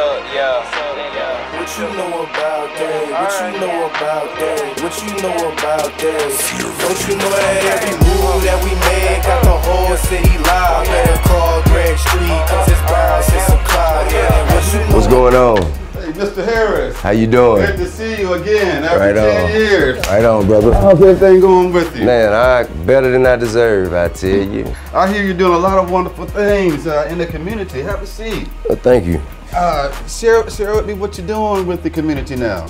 up, yeah. What you know about that? What you know about that? What you know about that? Don't you know that every move that we made got the whole city live? Better call Greg Street, cause it's brown How you doing? Good to see you again after Right 10 on. years. Right on, brother. How's everything going with you? Man, I better than I deserve, I tell you. I hear you're doing a lot of wonderful things uh, in the community. Have a seat. Well, thank you. Uh, share, share with me what you're doing with the community now.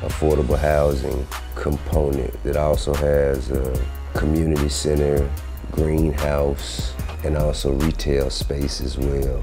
Affordable housing component that also has a community center, greenhouse, and also retail space as well.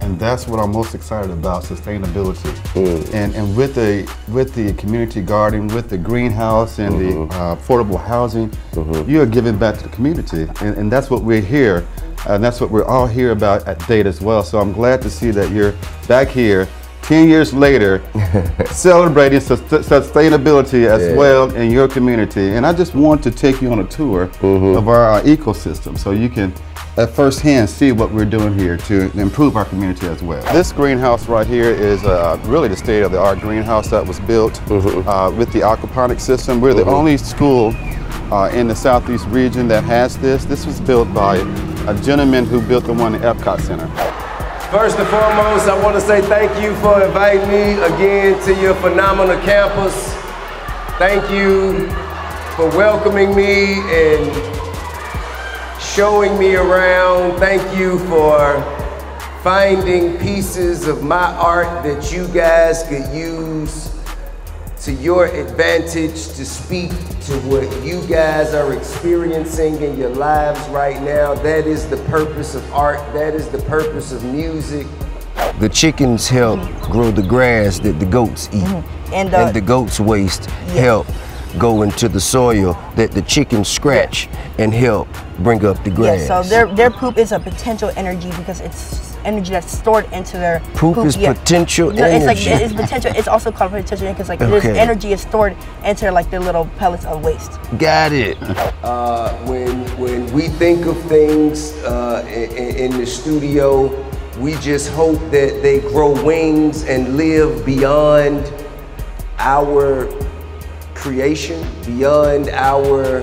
And that's what I'm most excited about, sustainability. Mm. And, and with the with the community garden, with the greenhouse and the mm-hmm. uh, affordable housing, mm-hmm. you are giving back to the community. And, and that's what we're here. And that's what we're all here about at Date as well. So I'm glad to see that you're back here 10 years later celebrating sus- sustainability as Yeah. well in your community. And I just want to take you on a tour of our uh, ecosystem so you can at first hand see what we're doing here to improve our community as well. This greenhouse right here is uh, really the state of the art greenhouse that was built uh, with the aquaponic system. We're the only school uh, in the southeast region that has this. This was built by a gentleman who built the one at Epcot Center. First and foremost, I want to say thank you for inviting me again to your phenomenal campus. Thank you for welcoming me and showing me around. Thank you for finding pieces of my art that you guys could use to your advantage to speak to what you guys are experiencing in your lives right now. That is the purpose of art, that is the purpose of music. The chickens help grow the grass that the goats eat. And, uh, the goats' waste help go into the soil that the chickens scratch and help bring up the grass. Yeah, so their their poop is a potential energy because it's energy that's stored into their Poop is potential no, It's like energy. it's potential. It's also called potential because like this energy is stored into like their little pellets of waste. Got it. Uh, when when we think of things uh, in, in the studio, we just hope that they grow wings and live beyond our creation, beyond our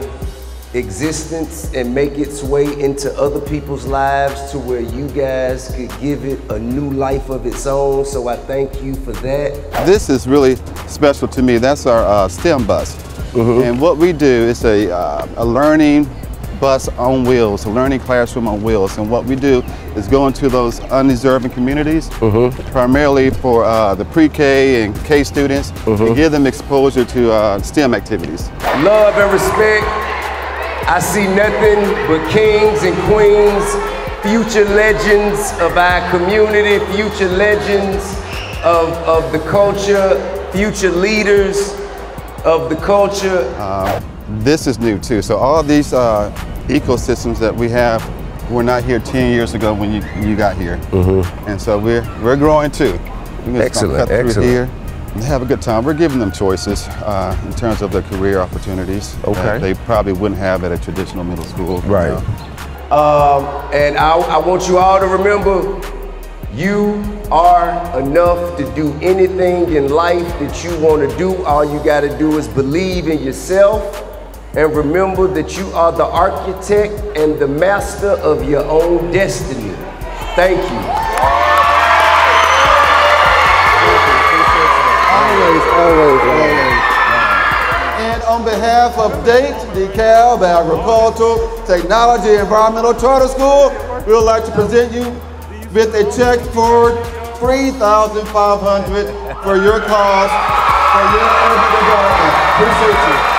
existence, and make its way into other people's lives to where you guys could give it a new life of its own. So I thank you for that. This is really special to me. That's our uh, STEM bus. And what we do is a, uh, a learning bus on wheels, a learning classroom on wheels. And what we do is go into those undeserving communities, primarily for uh, the pre-K and K students, to give them exposure to uh, STEM activities. love and respect. I see nothing but kings and queens, future legends of our community, future legends of, of the culture, future leaders of the culture. This is new too. So all these uh, ecosystems that we have were not here 10 years ago when you, you got here. And so we're, we're growing too. We're just Excellent, excellent. here and have a good time. We're giving them choices uh, in terms of their career opportunities Okay. that they probably wouldn't have at a traditional middle school. you Right. know. Um, and I, I want you all to remember you are enough to do anything in life that you want to do. All you got to do is believe in yourself and remember that you are the architect and the master of your own destiny. Thank you. Always, always, always. And on behalf of DATE, DeKalb Agricultural Technology Environmental Charter School, we would like to present you with a check for 3,500 for your cause, for your urban development. Appreciate you.